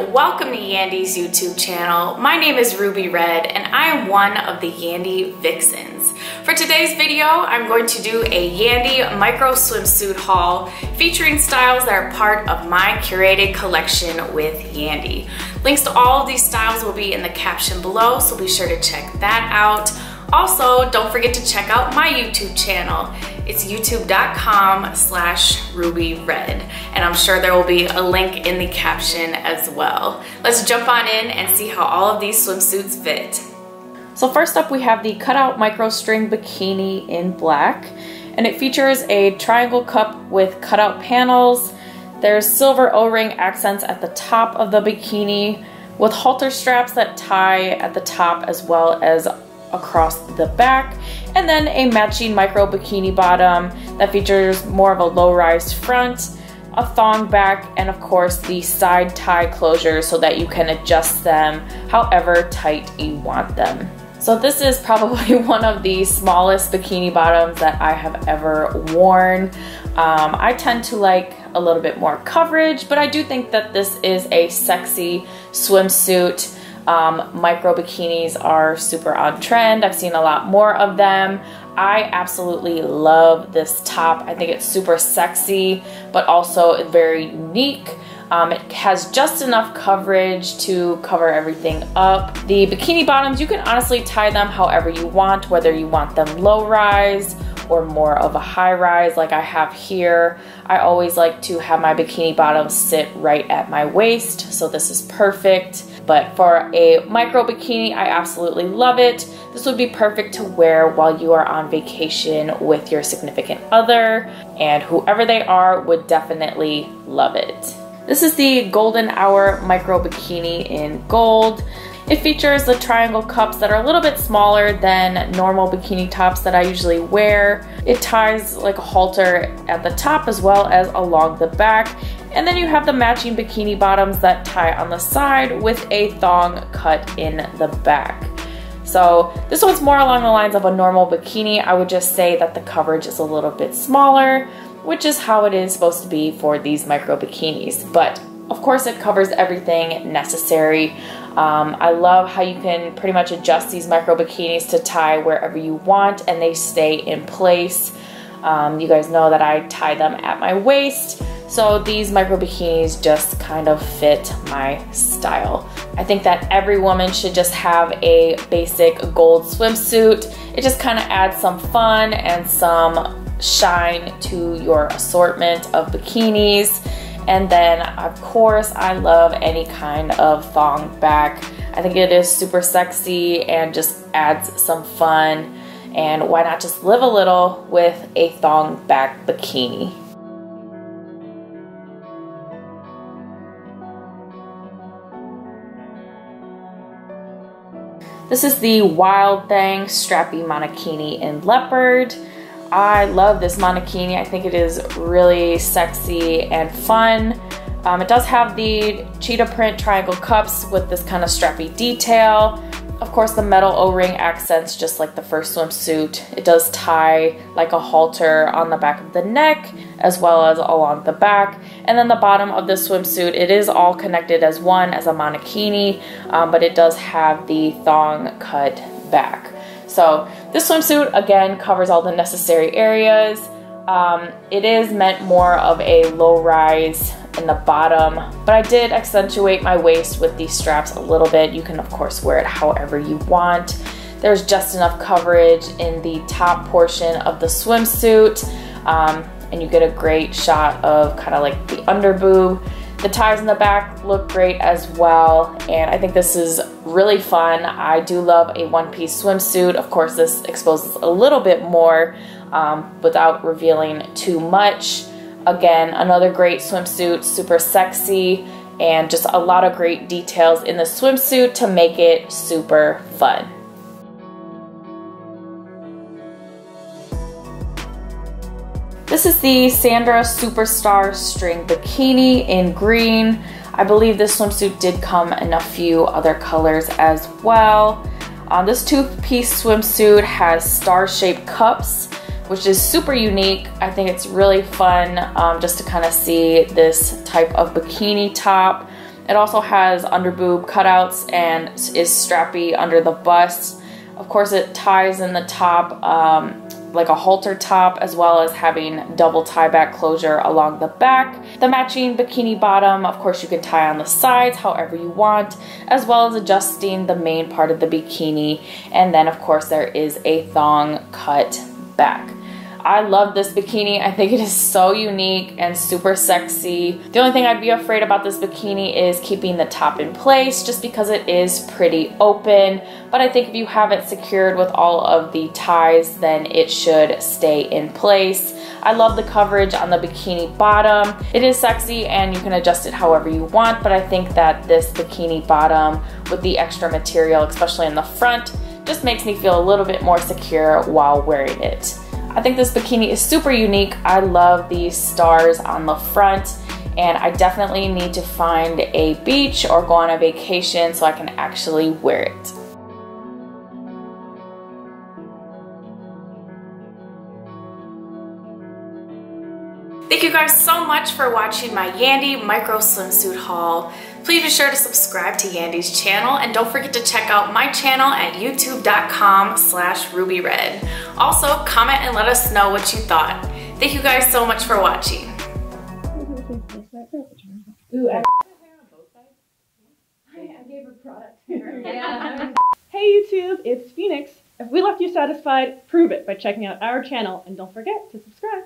welcome to Yandy's YouTube channel. My name is Ruby Red and I am one of the Yandy Vixens. For today's video, I'm going to do a Yandy micro swimsuit haul featuring styles that are part of my curated collection with Yandy. Links to all of these styles will be in the caption below, so be sure to check that out. Also, don't forget to check out my YouTube channel. It's youtube.com slash rubyred. And I'm sure there will be a link in the caption as well. Let's jump on in and see how all of these swimsuits fit. So first up we have the cutout micro string bikini in black. And it features a triangle cup with cutout panels. There's silver O-ring accents at the top of the bikini with halter straps that tie at the top as well as across the back and then a matching micro bikini bottom that features more of a low-rise front a thong back and of course the side tie closures so that you can adjust them however tight you want them. So this is probably one of the smallest bikini bottoms that I have ever worn. Um, I tend to like a little bit more coverage, but I do think that this is a sexy swimsuit. Um, micro bikinis are super on trend. I've seen a lot more of them. I absolutely love this top. I think it's super sexy, but also very unique. Um, it has just enough coverage to cover everything up. The bikini bottoms, you can honestly tie them however you want, whether you want them low rise or more of a high rise like I have here. I always like to have my bikini bottoms sit right at my waist, so this is perfect. But for a micro bikini, I absolutely love it. This would be perfect to wear while you are on vacation with your significant other, and whoever they are would definitely love it. This is the Golden Hour Micro Bikini in gold. It features the triangle cups that are a little bit smaller than normal bikini tops that I usually wear. It ties like a halter at the top as well as along the back. And then you have the matching bikini bottoms that tie on the side with a thong cut in the back. So this one's more along the lines of a normal bikini. I would just say that the coverage is a little bit smaller, which is how it is supposed to be for these micro bikinis. But of course it covers everything necessary. Um, I love how you can pretty much adjust these micro bikinis to tie wherever you want and they stay in place. Um, you guys know that I tie them at my waist. So these micro bikinis just kind of fit my style. I think that every woman should just have a basic gold swimsuit. It just kind of adds some fun and some shine to your assortment of bikinis. And then of course I love any kind of thong back. I think it is super sexy and just adds some fun. And why not just live a little with a thong back bikini? This is the Wild Thing Strappy Monokini in Leopard. I love this monokini. I think it is really sexy and fun. Um, it does have the cheetah print triangle cups with this kind of strappy detail. Of course, the metal O-ring accents just like the first swimsuit. It does tie like a halter on the back of the neck as well as along the back. And then the bottom of the swimsuit, it is all connected as one as a monokini, um, but it does have the thong cut back. So this swimsuit, again, covers all the necessary areas. Um, it is meant more of a low rise in the bottom, but I did accentuate my waist with these straps a little bit. You can of course wear it however you want. There's just enough coverage in the top portion of the swimsuit, um, and you get a great shot of kind of like the under boob the ties in the back look great as well, and I think this is really fun. I do love a one-piece swimsuit. Of course, this exposes a little bit more um, without revealing too much. Again, another great swimsuit, super sexy, and just a lot of great details in the swimsuit to make it super fun. This is the Sandra Superstar String Bikini in green. I believe this swimsuit did come in a few other colors as well. Um, this two-piece swimsuit has star-shaped cups, which is super unique. I think it's really fun um, just to kind of see this type of bikini top. It also has under boob cutouts and is strappy under the bust. Of course, it ties in the top um, like a halter top as well as having double tie back closure along the back. The matching bikini bottom, of course you can tie on the sides however you want, as well as adjusting the main part of the bikini. And then of course there is a thong cut back. I love this bikini. I think it is so unique and super sexy. The only thing I'd be afraid about this bikini is keeping the top in place just because it is pretty open. But I think if you have it secured with all of the ties, then it should stay in place. I love the coverage on the bikini bottom. It is sexy and you can adjust it however you want, but I think that this bikini bottom with the extra material, especially in the front, just makes me feel a little bit more secure while wearing it. I think this bikini is super unique. I love these stars on the front and I definitely need to find a beach or go on a vacation so I can actually wear it. Thank you guys so much for watching my Yandy micro swimsuit haul. Please be sure to subscribe to Yandy's channel and don't forget to check out my channel at youtube.com slash rubyred. Also, comment and let us know what you thought. Thank you guys so much for watching. Hey YouTube, it's Phoenix. If we left you satisfied, prove it by checking out our channel and don't forget to subscribe.